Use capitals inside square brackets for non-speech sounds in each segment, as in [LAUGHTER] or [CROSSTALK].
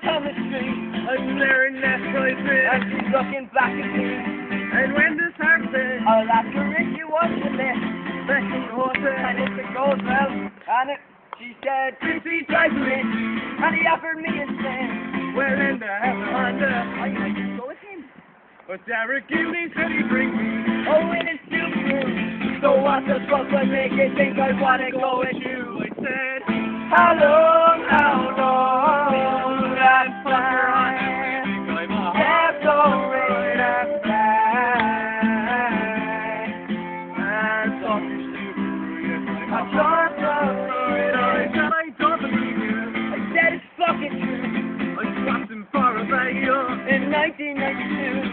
sitting there in that right And she's looking back at me. And when this happens, I'll ask her if she wants to lift. let me go And if it goes well, and it, she said, he tried to it. And he offered me a cent. well in the heaven under. I might just go with him. But Derek Gilney said he'd bring me. Oh, it is too true. So what the fuck would make you think I wanna go with you? I said, How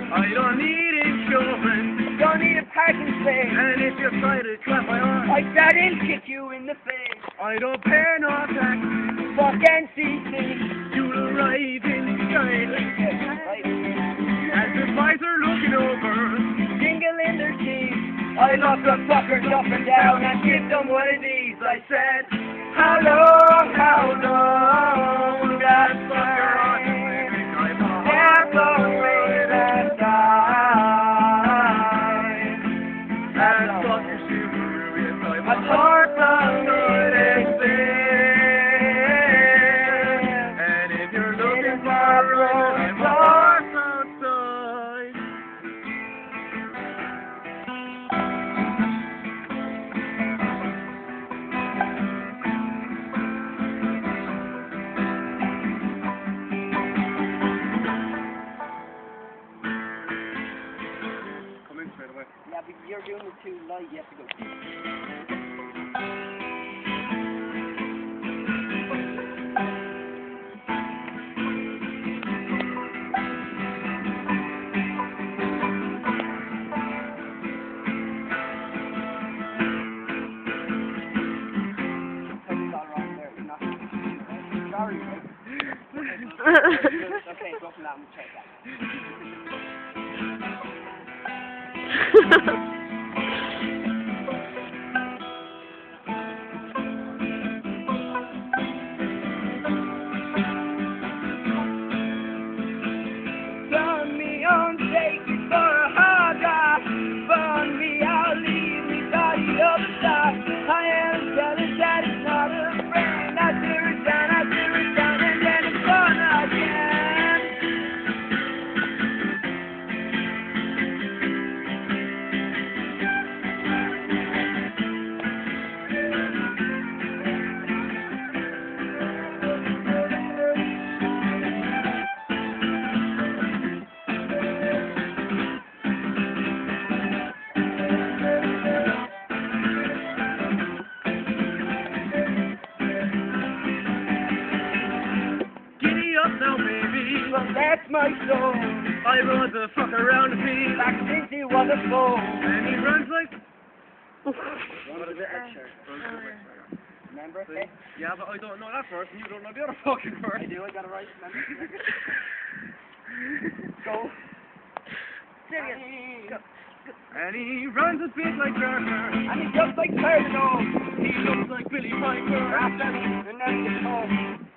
Uh, 1992, I don't need insurance. don't need a parking space. And if you try to clap my arm, I said I'll kick you in the face. I don't pay no tax. Fuck NCT. You'll arrive in style. As the boys are looking over, Jingle in their teeth. I look the fuckers up and down and give them one of these. I said, How long, how long that And You're doing it too light. You have to go. Something's all wrong there. We're not- Sorry, mate. Okay, go from that and check that. [LAUGHS] that's my soul. I rode the fuck around the field. Back since he was a fool. And he runs like. Remember? See? Yeah, but I don't know that verse, and you don't know the other fucking verse. I do, I got it right. Remember? Go. Serious. Go. And he runs a bit like Garner. And he jumps like Cardinal. He looks like Billie Piper. After me, and then he gets home.